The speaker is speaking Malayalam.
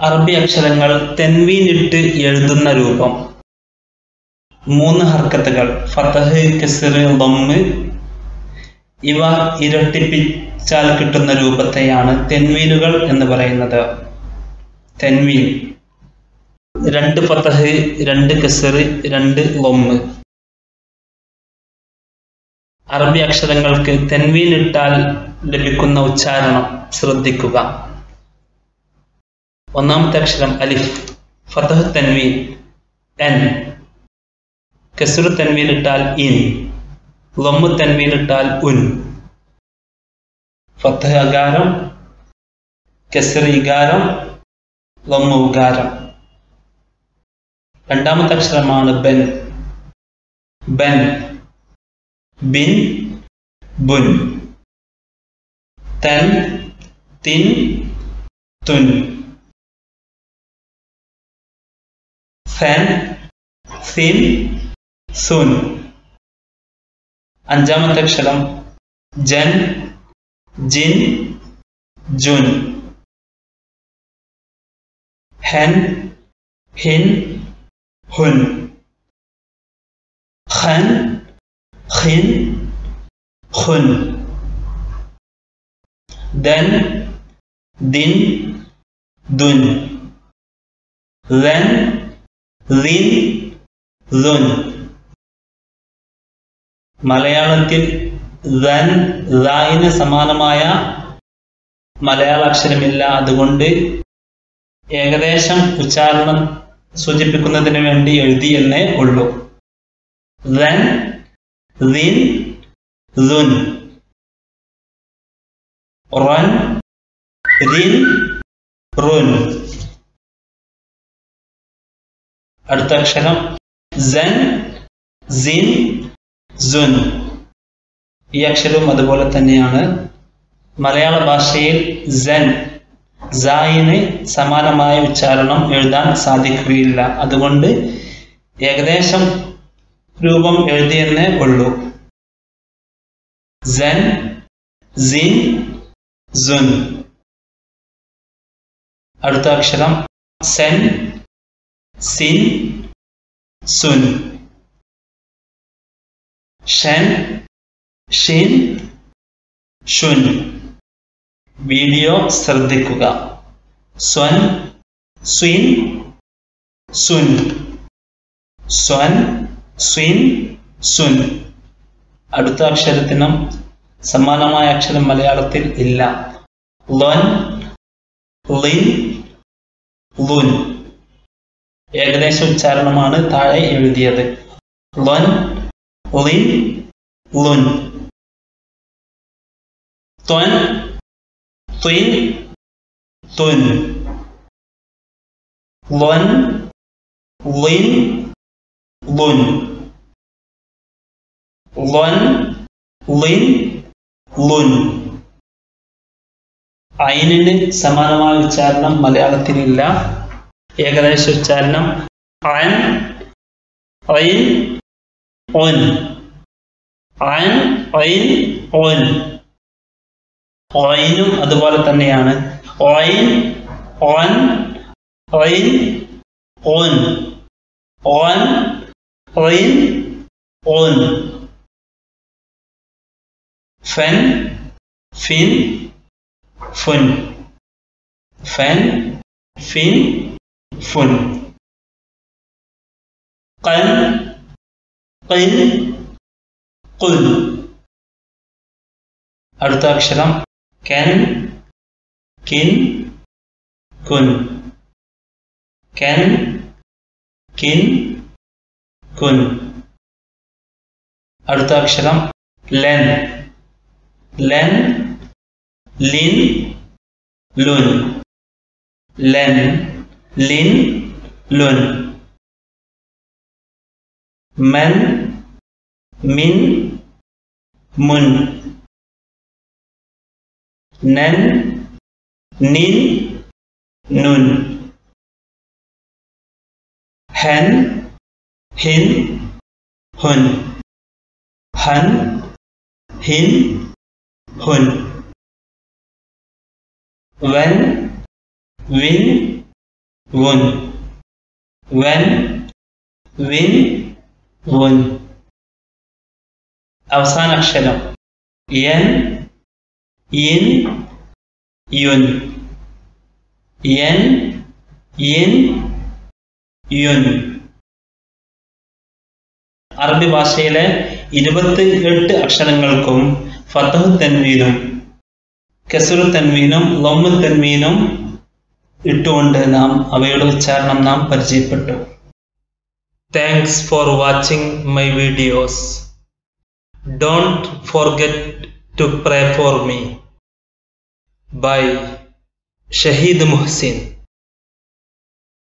അറബി അക്ഷരങ്ങൾ തെൻവീനിട്ട് എഴുതുന്ന രൂപം. മൂന്ന് ഹർക്കത്തുകൾ. ഫതഹ് കെസറ് ബൊമ്മ് ഇവ ഇരട്ടിപ്പിച്ചാൽ കിട്ടുന്ന രൂപത്തെയാണ് തെൻവീനുകൾ എന്ന് പറയുന്നത്. തെൻവീൻ. രണ്ട് ഫതഹ് രണ്ട് കെസറ് രണ്ട് ബൊമ്മ് അറബി അക്ഷരങ്ങൾക്ക് തെൻവീനിട്ടാൽ ലഭിക്കുന്ന ഉച്ചാരണം ശ്രദ്ധിക്കുക. ഒന്നാമത്തെ അക്ഷരം അലിഫ് ഫതഹ് തൻവീൻ എൻ കെസുർ തൻവീൻ ഇട്ടാൽ ഇൻ ലൊമ്മ് തൻവീൻ ഇട്ടാൽ ഉൻ ഫതഹ് അകാരം കെസർ ഇകാരം ലൊമ്മ് ഉകാരം രണ്ടാമത്തെ അക്ഷരമാണ് ബെൻ ബെൻ ബിൻ ബുൻ തൻ തിൻ തുൻ ফ্যান সিন সুন আঞ্জাম সালাম জেন জিন জুন হেন হিন হুন খান খিন খুন দেন দিন দুন লেন ലിൻ ലുൻ. മലയാളത്തിൽ ദൻ ലായിന് സമാനമായ മലയാള അക്ഷരമില്ല അതുകൊണ്ട് ഏകദേശം ഉച്ചാരണം സൂചിപ്പിക്കുന്നതിന് വേണ്ടി എഴുതി എന്നേ ഉള്ളൂ. then റിൻ ലുൻ. റൻ റിൻ റുൻ. അടുത്ത അക്ഷരം സെൻ സിൻ സുൻ ഈ അക്ഷരവും അതുപോലെ തന്നെയാണ്. മലയാള ഭാഷയിൽ സെൻ സായിന് സമാനമായ ഉച്ചാരണം എഴുതാൻ സാധിക്കുകയില്ല. അതുകൊണ്ട് ഏകദേശം രൂപം എഴുതിയെന്നേ ഉള്ളൂ. സെൻ സിൻ സുൻ അടുത്ത അക്ഷരം. സെൻ സിൻ സുൻ ഷൻ ഷിൻ ഷുൻ വീഡിയോ ശ്രദ്ധിക്കുക സ്വൻ സ്വിൻ സുൻ സ്വൻ സ്വിൻ സുൻ അടുത്ത അക്ഷരത്തിനും സമാനമായ അക്ഷരം മലയാളത്തിൽ ഇല്ല ലൊൻ ലിൻ ലുൻ ഏകദേശ ഉച്ചാരണമാണ് താഴെ എഴുതിയത്. ലൊൻ ലിൻ ലുൻ ത്വൻ ത്വിൻ ത്വൻ. ലൊൻ ലിൻ ലുൻ ലൊൻ ലിൻ ലുൻ ഐനിന് സമാനമായ ഉച്ചാരണം മലയാളത്തിലില്ല ഏകദേശ ഉച്ചാരണം അൻ ഐൻ ഒൻ അൻ ഐൻ ഒയിനും അതുപോലെ തന്നെയാണ്. ഒയിൻ ഓൻ ഐൻ ഓൻ. ഓൻ ഐൻ ഓൻ. ഫെൻ ഫിൻ ഫുൻ. ഫെൻ ഫിൻ فن. قل قل قل أرتا أكشرم كن كن كن كن كن كن أرتا أكشرم لن, لن, لن, لن, لن ลินลุนมันมินมุนนันนินนุนหันฮินฮุนหันฮินฮุนวันวิน വുൻ when win. Won അവസാന അക്ഷരം എൻ ഇൻ യുൻ എൻ ഇൻ യുൻ അറബി ഭാഷയിലെ ഇരുപത്തി എട്ട് അക്ഷരങ്ങൾക്കും ഫതഹ് തൻവീനും കസുർ തൻവീനും ലൊമ്മ തൻവീനും ഇട്ടുകൊണ്ട് നാം അവയുടെ ഉച്ചാരണം നാം പരിചയപ്പെട്ടു thanks for watching my videos don't forget to pray for me bye Shaheed Muhsin